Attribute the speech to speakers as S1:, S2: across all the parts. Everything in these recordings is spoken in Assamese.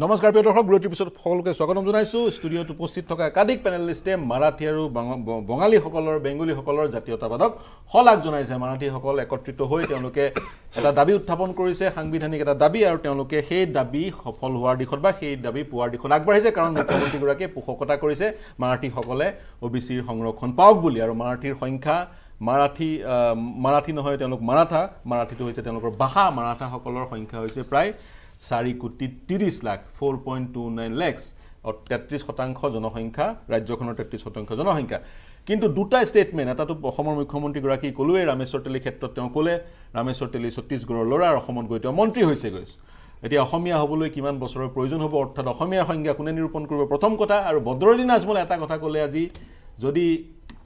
S1: নমস্কাৰ প্ৰিয় দৰ্শক বিৰতিৰ পিছত সকলোকে স্বাগতম জনাইছোঁ। ষ্টুডিঅ'ত উপস্থিত থকা একাধিক পেনেলিষ্টে মাৰাঠী আৰু বঙালীসকলৰ বেংগলীসকলৰ জাতীয়তাবাদক শলাগ জনাইছে। মাৰাঠীসকল একত্ৰিত হৈ তেওঁলোকে এটা দাবী উত্থাপন কৰিছে সাংবিধানিক এটা দাবী আৰু তেওঁলোকে সেই দাবী সফল হোৱাৰ দিশত বা সেই দাবী পোৱাৰ দিশত আগবাঢ়িছে। কাৰণ মুখ্যমন্ত্ৰীগৰাকীয়ে পোষকতা কৰিছে মাৰাঠীসকলে অ' বি চিৰ সংৰক্ষণ পাওক বুলি। আৰু মাৰাঠীৰ সংখ্যা মাৰাঠী মাৰাঠী নহয় তেওঁলোক মাৰাঠা। মাৰাঠীটো হৈছে তেওঁলোকৰ ভাষা। মাৰাঠাসকলৰ সংখ্যা হৈছে প্ৰায় চাৰি কোটি ত্ৰিছ lakh four point two nine lakhs তেত্ৰিছ শতাংশ জনসংখ্যা ৰাজ্যখনৰ তেত্ৰিছ শতাংশ জনসংখ্যা। কিন্তু দুটা ষ্টেটমেণ্ট এটাতো অসমৰ মুখ্যমন্ত্ৰীগৰাকী ক'লোৱেই ৰামেশ্বৰ তেলীৰ ক্ষেত্ৰত তেওঁ ক'লে ৰামেশ্বৰ তেলী ছত্তীশগড়ৰ ল'ৰা আৰু অসমত গৈ তেওঁ মন্ত্ৰী হৈছেগৈ। এতিয়া অসমীয়া হ'বলৈ কিমান বছৰৰ প্ৰয়োজন হ'ব? অৰ্থাৎ অসমীয়াৰ সংজ্ঞা কোনে নিৰূপণ কৰিব? প্ৰথম কথা আৰু বদৰুদ্দিন আজমলে এটা কথা ক'লে আজি যদি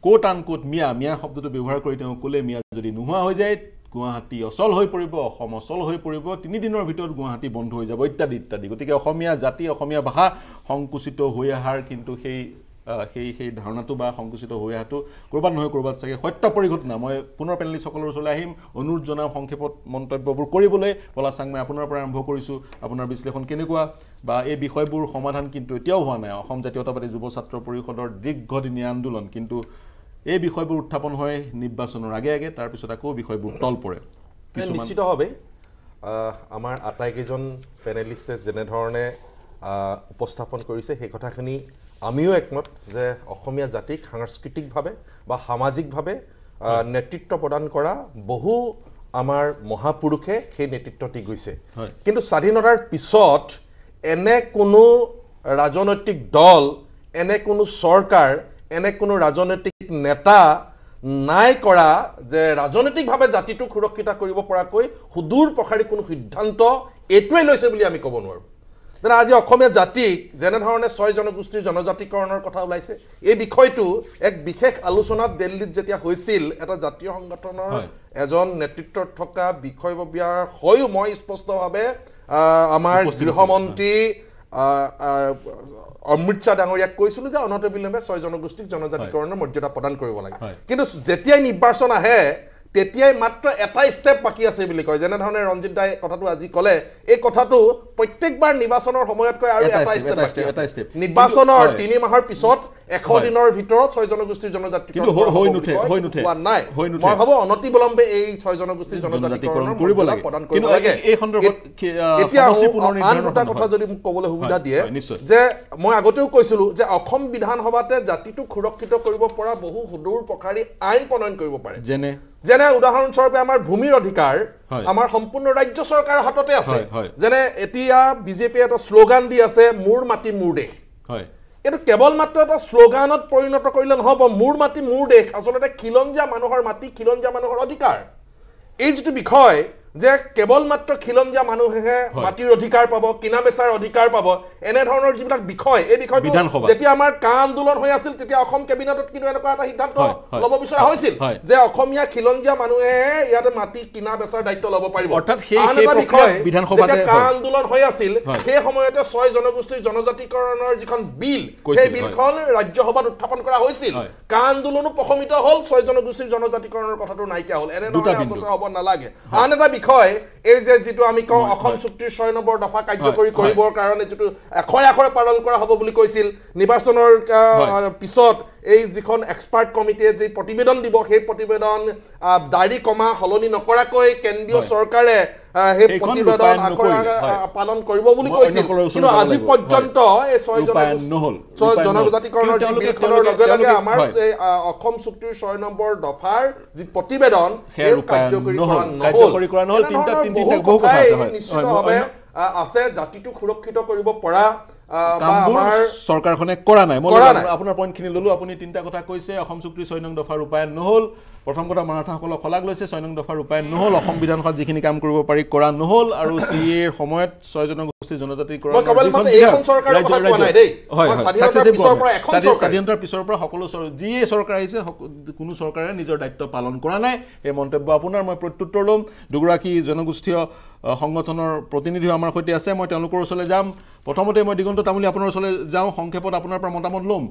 S1: ক'ত আন ক'ত মিয়া মিয়া শব্দটো ব্যৱহাৰ কৰি তেওঁ ক'লে মিয়া যদি নোহোৱা হৈ যায় গুৱাহাটী অচল হৈ পৰিব অসম অচল হৈ পৰিব তিনিদিনৰ ভিতৰত গুৱাহাটী বন্ধ হৈ যাব ইত্যাদি ইত্যাদি। গতিকে অসমীয়া জাতি অসমীয়া ভাষা সংকুচিত হৈ অহাৰ কিন্তু সেই সেই সেই ধাৰণাটো বা সংকুচিত হৈ অহাটো ক'ৰবাত নহয় ক'ৰবাত চাগে সত্য পৰিঘটনা। মই পুনৰ পেনেলিষ্টসকলৰ ওচৰলৈ আহিম। অনুৰোধ জনাম সংক্ষেপত মন্তব্যবোৰ কৰিবলৈ। পলাশ চাং মই আপোনাৰ পৰা আৰম্ভ কৰিছোঁ। আপোনাৰ বিশ্লেষণ কেনেকুৱা? বা এই বিষয়বোৰ সমাধান কিন্তু এতিয়াও হোৱা নাই। অসম জাতীয়তাবাদী যুৱ ছাত্ৰ পৰিষদৰ দীৰ্ঘদিনীয়া আন্দোলন। কিন্তু এই বিষয়বোৰ উত্থাপন হয় নিৰ্বাচনৰ আগে আগে তাৰপিছত আকৌ বিষয়বোৰ তল পৰে।
S2: নিশ্চিতভাৱে আমাৰ আটাইকেইজন পেনেলিষ্টে যেনেধৰণে উপস্থাপন কৰিছে সেই কথাখিনি আমিও একমত যে অসমীয়া জাতিক সাংস্কৃতিকভাৱে বা সামাজিকভাৱে নেতৃত্ব প্ৰদান কৰা বহু আমাৰ মহাপুৰুষে সেই নেতৃত্ব দি গৈছে। কিন্তু স্বাধীনতাৰ পিছত এনে কোনো ৰাজনৈতিক দল এনে কোনো চৰকাৰ এনে কোনো ৰাজনৈতিক নেতা নাই কৰা যে ৰাজনৈতিকভাৱে জাতিটোক সুৰক্ষিত কৰিব পৰাকৈ সুদূৰ প্ৰসাৰী কোনো সিদ্ধান্ত এইটোৱে লৈছে বুলি আমি ক'ব নোৱাৰোঁ যেনে আজি অসমীয়া জাতিক যেনেধৰণে ছয় জনগোষ্ঠীৰ জনজাতিকৰণৰ কথা ওলাইছে এই বিষয়টো এক বিশেষ আলোচনাত দিল্লীত যেতিয়া হৈছিল এটা জাতীয় সংগঠনৰ। এজন নেতৃত্বত থকা বিষয়ববীয়াৰ হৈও মই স্পষ্টভাৱে আমাৰ গৃহমন্ত্ৰী অমৃত শ্বাহ ডাঙৰীয়াক কৈছিলো যে অনতিবিলম্বে ছয় জনগোষ্ঠীক জনজাতিকৰণৰ মৰ্যাদা প্ৰদান কৰিব লাগে। কিন্তু যেতিয়াই নিৰ্বাচন আহে তেতিয়াই মাত্ৰ এটা ষ্টেপ বাকী আছে বুলি কয় যেনেধৰণে ৰঞ্জিত দাই কথাটো আজি ক'লে এই কথাটো প্ৰত্যেকবাৰ নিৰ্বাচনৰ সময়তকৈ আৰু
S1: এটা
S2: ষ্টেপ। নিৰ্বাচনৰ। তিনি মাহৰ পিছত এশ। দিনৰ ভিতৰত ছয় জনগোষ্ঠীৰ নাই। মই ভাবো অনতিবিলম্বে এই ছয় জনগোষ্ঠীৰ
S1: জনজাতিকৰণ কৰিব লাগে।
S2: এতিয়া আন দুটা
S1: কথা।
S2: যদি মোক ক'বলৈ সুবিধা দিয়ে। যে মই আগতেও কৈছিলো যে অসম বিধানসভাতে জাতিটোক সুৰক্ষিত কৰিব পৰা বহু সুদূৰ প্ৰসাৰী আইন প্ৰণয়ন কৰিব পাৰে
S1: যেনে
S2: যেনে উদাহৰণস্বৰূপে আমাৰ ভূমিৰ অধিকাৰ। আমাৰ সম্পূৰ্ণ ৰাজ্য চৰকাৰৰ হাততে আছে। যেনে এতিয়া বিজেপিয়ে এটা শ্লোগান দি আছে মোৰ মাটি মোৰ দেশ
S1: হয়
S2: এইটো কেৱল মাত্ৰ এটা শ্লোগানত পৰিণত কৰিলে নহ'ব। মোৰ মাটি মোৰ দেশ। আচলতে খিলঞ্জীয়া মানুহৰ মাটি খিলঞ্জীয়া মানুহৰ অধিকাৰ। এই যিটো বিষয় যে কেৱল মাত্ৰ খিলঞ্জীয়া মানুহেহে। মাটিৰ অধিকাৰ পাব কিনা বেচাৰ অধিকাৰ পাব এনেধৰণৰ যিবিলাক বিষয় এই
S1: বিধানসভা।
S2: যেতিয়া আমাৰ কা আন্দোলন হৈ আছিল তেতিয়া অসম কেবিনেটত কিন্তু এনেকুৱা এটা সিদ্ধান্ত। ল'ব বিচৰা হৈছিল। যে অসমীয়া খিলঞ্জীয়া মানুহে ইয়াতে মাটি কিনা বেচাৰ দায়িত্ব ল'ব পাৰিব
S1: অৰ্থাৎ
S2: বিষয় কা। আন্দোলন হৈ আছিল। সেই সময়তে ছয় জনগোষ্ঠীৰ জনজাতিকৰণৰ যিখন বিল সেই। বিলখন ৰাজ্যসভাত উত্থাপন কৰা হৈছিল। কা আন্দোলনো প্ৰশমিত হ'ল ছয় জনগোষ্ঠীৰ জনজাতিকৰণৰ কথাটো নাইকিয়া হ'ল এনেধৰণে। আচলতে হ'ব নালাগে আন এটা বিষয় এই যে যিটো আমি কওঁ অসম। চুক্তিৰ ছয় নম্বৰ দফা কাৰ্যকৰী কৰিবৰ কাৰণে যিটো এশৰে এশৰে পালন কৰা হ'ব বুলি কৈছিল নিৰ্বাচনৰ। পিছত এই যিখন এক্সপাৰ্ট কমিটিয়ে যি প্ৰতিবেদন দিব সেই প্ৰতিবেদন দাড়ি কমা সলনি নকৰাকৈ কেন্দ্ৰীয়। চৰকাৰে সেই প্ৰতিবেদন পালন কৰিব বুলি কৈছিল কিন্তু আজি। পৰ্যন্ত এই ছয়। জনজাতিকৰণৰ লগে লগে আমাৰ অসম চুক্তিৰ ছয় নম্বৰ দফাৰ যি প্ৰতিবেদন কাৰ্যকৰী। কৰা নহ'ল।
S1: আছে।
S2: নিশ্চিতভাৱে জাতিটোক সুৰক্ষিত কৰিব পৰা
S1: চৰকাৰখনে কৰা নাই মই। আপোনাৰ পইণ্টখিনি ল'লো আপুনি তিনিটা কথা কৈছে অসম চুক্তিৰ ছয় নং দফা ৰূপায়ণ নহ'ল প্ৰথম কথা মাৰাঠাসকলক শলাগ লৈছে ছয় নং দফা ৰূপায়ণ নহ'ল। অসম বিধানসভাত যিখিনি কাম কৰিব পাৰি কৰা নহ'ল আৰু চি এৰ সময়ত ছয় জনগোষ্ঠী।
S2: মই স্বাধীনতাৰ পিছৰ পৰা
S1: সকলো যিয়ে চৰকাৰ আহিছে কোনো চৰকাৰে নিজৰ দায়িত্ব পালন কৰা নাই। সেই মন্তব্য আপোনাৰ মই প্ৰত্যুত্তৰ ল'ম। দুগৰাকী জনগোষ্ঠীয় সংগঠনৰ প্ৰতিনিধি আমাৰ সৈতে আছে। মই তেওঁলোকৰ ওচৰলৈ যাম। প্ৰথমতে মই দিগন্ত তামুলী আপোনাৰ ওচৰলৈ যাওঁ। সংক্ষেপত আপোনাৰ পৰা মতামত ল'ম।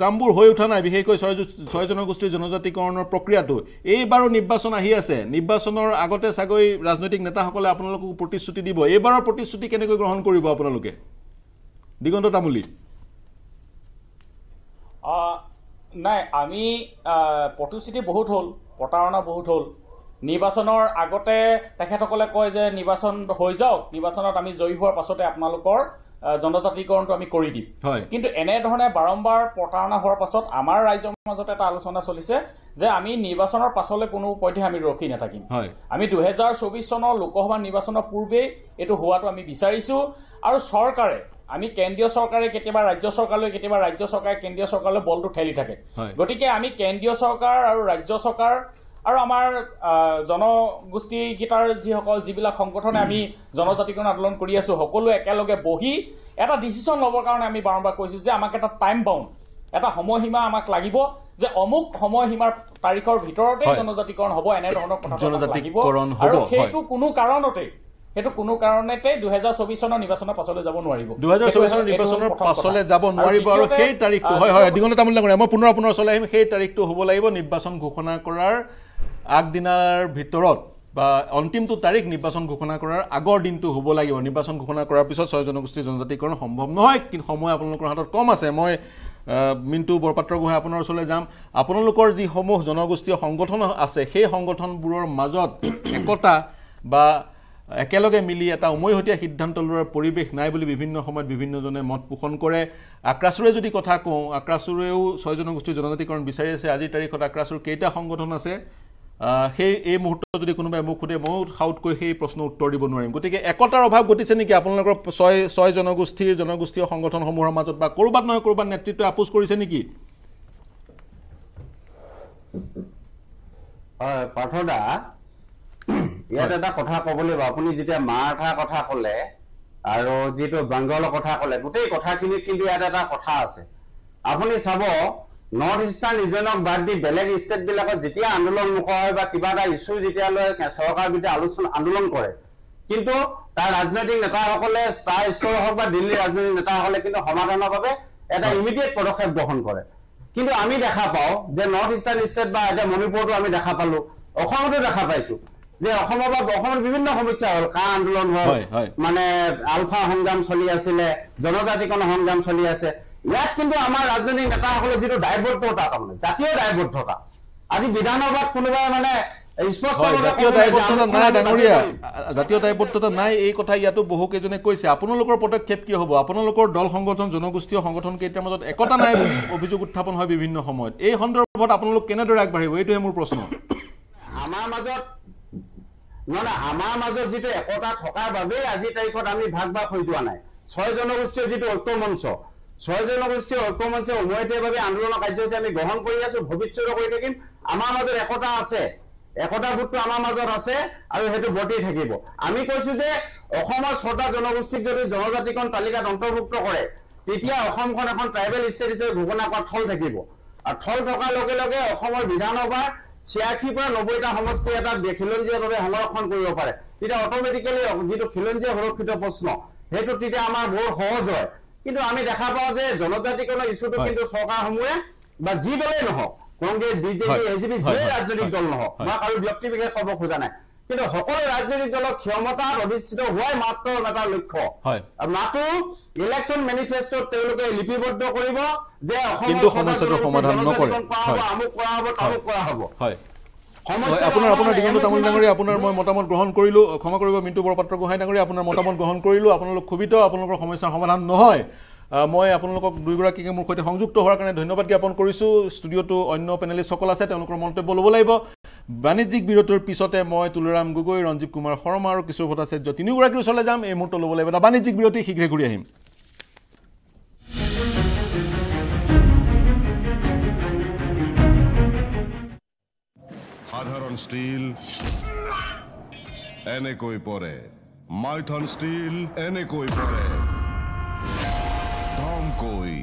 S1: কামবোৰ হৈ উঠা নাই বিশেষকৈ ছয় ছয় জনগোষ্ঠীৰ জনজাতিকৰণৰ প্ৰক্ৰিয়াটো। এইবাৰো নিৰ্বাচন আহি আছে। নিৰ্বাচনৰ আগতে চাগৈ ৰাজনৈতিক নেতাসকলে আপোনালোকক প্ৰতিশ্ৰুতি দিব। এইবাৰৰ প্ৰতিশ্ৰুতি কেনেকৈ গ্ৰহণ কৰিব আপোনালোকে? দিগন্ত তামুলী।
S3: নাই আমি প্ৰতিশ্ৰুতি বহুত হ'ল প্ৰতাৰণা বহুত হ'ল। নিৰ্বাচনৰ আগতে তেখেতসকলে কয় যে নিৰ্বাচন হৈ যাওক নিৰ্বাচনত আমি জয়ী হোৱাৰ পাছতে আপোনালোকৰ জনজাতিকৰণটো আমি কৰি দিম। কিন্তু এনেধৰণে বাৰম্বাৰ প্ৰতাৰণা হোৱাৰ পাছত আমাৰ ৰাইজৰ মাজত এটা আলোচনা চলিছে যে আমি নিৰ্বাচনৰ পাছলৈ কোনো পধ্যে আমি ৰখি নাথাকিম। আমি দুহেজাৰ চৌবিছ চনৰ লোকসভা নিৰ্বাচনৰ পূৰ্বেই এইটো হোৱাটো আমি বিচাৰিছো আৰু চৰকাৰে আমি কেন্দ্ৰীয় চৰকাৰে কেতিয়াবা ৰাজ্য চৰকাৰলৈ কেতিয়াবা ৰাজ্য চৰকাৰে কেন্দ্ৰীয় চৰকাৰলৈ বলটো ঠেলি থাকে। গতিকে আমি কেন্দ্ৰীয় চৰকাৰ আৰু ৰাজ্য চৰকাৰ আৰু আমাৰ জনগোষ্ঠীকেইটাৰ যিসকল যিবিলাক সংগঠনে আমি জনজাতিকৰণ আন্দোলন কৰি আছো সকলোৱে একেলগে বহি এটা ডিচিশ্যন ল'বৰ কাৰণে আমি বাৰম্বাৰ কৈছো যে আমাক এটা টাইম বাউণ্ড এটা সময়সীমা আমাক লাগিব যে অমুক সময়সীমাৰ তাৰিখৰ ভিতৰতে। জনজাতিকৰণ হ'ব এনেধৰণৰ কথা
S1: হ'ব,
S3: আৰু। সেইটো কোনো কাৰণতে সেইটো কোনো কাৰণতে দুহেজাৰ চৌবিছ চনৰ নিৰ্বাচনৰ পাছলৈ যাব নোৱাৰিব
S1: দুহেজাৰ চৌবিছ চনৰ নিৰ্বাচনৰ। পাছলৈ যাব নোৱাৰিব আৰু সেই তাৰিখটো হয় হয় দিগন্ত তামুলী ডাঙৰীয়া মই পুনৰ আপোনাৰ ওচৰলৈ আহিম সেই তাৰিখটো হ'ব লাগিব নিৰ্বাচন ঘোষণা কৰাৰ আগদিনাৰ ভিতৰত বা অন্তিমটো তাৰিখ নিৰ্বাচন ঘোষণা কৰাৰ আগৰ দিনটো হ'ব লাগিব। নিৰ্বাচন ঘোষণা কৰাৰ পিছত ছয় জনগোষ্ঠীৰ জনজাতিকৰণ সম্ভৱ নহয় কিন্তু সময় আপোনালোকৰ হাতত কম আছে। মই মিণ্টু বৰপাত্ৰ গোহাঁই আপোনাৰ ওচৰলৈ যাম। আপোনালোকৰ যিসমূহ জনগোষ্ঠীয় সংগঠন আছে সেই সংগঠনবোৰৰ মাজত একতা বা একেলগে মিলি এটা উমৈহতীয়া সিদ্ধান্ত লোৱাৰ পৰিৱেশ নাই বুলি বিভিন্ন সময়ত বিভিন্নজনে মত পোষণ কৰে। আক্ৰাচুৰে যদি কথা কওঁ আক্ৰাচুৰেও ছয় জনগোষ্ঠীৰ জনজাতিকৰণ বিচাৰি আছে। আজিৰ তাৰিখত আক্ৰাচুৰ কেইটা সংগঠন আছে? সেই এই মুহূৰ্তত যদি কোনোবাই মোক সোধে ময়ো সাউতকৈ সেই প্ৰশ্নৰ উত্তৰ দিব নোৱাৰিম। গতিকে একতাৰ অভাৱ ঘটিছে নেকি আপোনালোকৰ ছয় ছয় জনগোষ্ঠীৰ জনগোষ্ঠীয় সংগঠনসমূহৰ মাজত বা ক'ৰবাত নহয় ক'ৰবাত নেতৃত্বই আপোচ কৰিছে নেকি?
S4: হয় পাৰ্থদা ইয়াত এটা কথা ক'ব লাগিব আপুনি যেতিয়া মাৰাঠাৰ কথা ক'লে আৰু যিটো বেংগলৰ কথা ক'লে গোটেই কথাখিনিত কিন্তু ইয়াত এটা কথা আছে। আপুনি চাব নৰ্থ ইষ্টাৰ্ণ ৰিজনক বাদ দি বেলেগ ষ্টেট বিলাকত যেতিয়া আন্দোলন মুখৰ হয় বা কিবা এটা ইছ্যু যেতিয়ালৈ চৰকাৰৰ বিৰুদ্ধে আলোচনা আন্দোলন কৰে কিন্তু তাৰ ৰাজনৈতিক নেতাসকলে ষ্টাৰ স্তৰৰ হওক বা দিল্লীৰ ৰাজনৈতিক নেতাসকলে কিন্তু সমাধানৰ বাবে এটা ইমিডিয়েট পদক্ষেপ গ্ৰহণ কৰে। কিন্তু আমি দেখা পাওঁ যে নৰ্থ ইষ্টাৰ্ণ ষ্টেট বা এতিয়া মণিপুৰতো আমি দেখা পালো অসমতো দেখা পাইছো যে অসমৰ বা অসমৰ বিভিন্ন সমস্যা হ'ল। কা আন্দোলন হ'ল
S1: হয়, হয়।
S4: মানে আলফা সংগ্ৰাম চলি আছিলে জনজাতিকৰণ সংগ্ৰাম চলি আছে। ইয়াত কিন্তু আমাৰ ৰাজনৈতিক নেতাসকলৰ যিটো দায়বদ্ধতা তাৰমানে জাতীয় দায়বদ্ধতা। আজি বিধানসভাত কোনোবাই মানে
S1: জাতীয় দায়বদ্ধতা নাই এই কথা ইয়াতো বহুকেইজনে কৈছে। আপোনালোকৰ পদক্ষেপ কি হ'ব? আপোনালোকৰ দল সংগঠন জনগোষ্ঠীয় সংগঠন কেইটাৰ মাজত একতা নাই বুলি অভিযোগ উত্থাপন হয় বিভিন্ন সময়ত। এই সন্দৰ্ভত আপোনালোক কেনেদৰে আগবাঢ়িব? এইটোহে মোৰ প্ৰশ্ন।
S4: আমাৰ মাজত নহয় নহয়, আমাৰ মাজত যিটো একতা থকাৰ বাবেই আজিৰ তাৰিখত আমি ভাগ ভাগ হৈ যোৱা নাই। ছয় জনগোষ্ঠীয় যিটো ঐক্য মঞ্চ ছয় জনগোষ্ঠীয় ঐক্য মঞ্চ উমৈহতীয়াভাৱে আন্দোলনৰ কাৰ্যসূচী আমি গ্ৰহণ কৰি আছো ভৱিষ্যতে কৰি থাকিম। আমাৰ মাজত একতা আছে। একতা গোটটো আমাৰ মাজত আছে আৰু সেইটো বৰ্তি থাকিব। আমি কৈছো যে অসমৰ ছটা জনগোষ্ঠীক যদি জনজাতিকৰণ তালিকাত অন্তৰ্ভুক্ত কৰে তেতিয়া অসমখন এখন ট্ৰাইবেল ষ্টেট হিচাপে ঘোষণা কৰাত থল থাকিব। আৰু থল থকাৰ লগে লগে অসমৰ বিধানসভাৰ ছিয়াশীৰ পৰা নব্বৈটা সমষ্টি এটা খিলঞ্জীয়াভাৱে সংৰক্ষণ কৰিব পাৰে। তেতিয়া অট'মেটিকেলি যিটো খিলঞ্জীয়া সুৰক্ষিত প্ৰশ্ন সেইটো তেতিয়া আমাৰ বহুত সহজ হয়। কিন্তু আমি দেখা পাওঁ যে জনজাতিকৰণৰ ইছ্যুটো
S1: হয়।
S4: কিন্তু চৰকাৰসমূহে বা যি দলেই নহওক Congress BJP A G P যিয়ে ৰাজনৈতিক দল নহওক। মই কাৰো ব্যক্তি বিশেষ ক'ব খোজা নাই। কিন্তু সকলো ৰাজনৈতিক দলৰ ক্ষমতাত অধিষ্ঠিত হোৱাই মাত্ৰ এটা লক্ষ্য।
S1: হয়।
S4: আৰু মাথো ইলেকশ্যন মেনিফেষ্টোত তেওঁলোকে লিপিবদ্ধ কৰিব যে অসমৰ
S1: সমস্যাটো সমাধান
S4: কৰা হ'ব। আমুক কৰা হ'ব তামুক কৰা হ'ব।
S1: হয়। আপোনাৰ আপোনাৰ দিগন্ত তামুলী ডাঙৰীয়া আপোনাৰ মই মতামত গ্ৰহণ কৰিলোঁ। ক্ষমা কৰিব মিণ্টু বৰপাত্ৰ গোহাঁই ডাঙৰীয়া আপোনাৰ মতামত গ্ৰহণ কৰিলোঁ। আপোনালোক ক্ষোভিত আপোনালোকৰ সমস্যাৰ সমাধান নহয়। মই আপোনালোকক দুয়োগৰাকীকে মোৰ সৈতে সংযুক্ত হোৱাৰ কাৰণে ধন্যবাদ জ্ঞাপন কৰিছোঁ। ষ্টুডিঅ'টো অন্য পেনেলিষ্টসকল আছে তেওঁলোকৰ মন্তব্য ল'ব লাগিব। বাণিজ্যিক বিৰতিৰ পিছতে মই তুলৰাম গগৈ ৰঞ্জীৱ কুমাৰ শৰ্মা আৰু কিশোৰ ভট্টাচাৰ্য তিনিওগৰাকীৰ ওচৰলৈ যাম। এই মুহূৰ্ত ল'ব লাগিব এটা বাণিজ্যিক বিৰতি শীঘ্ৰে ঘূৰি আহিম।
S5: সাধারণ স্টিল এনে কই পরে? মাইথন স্টিল এনে কই পরে? ধম কই?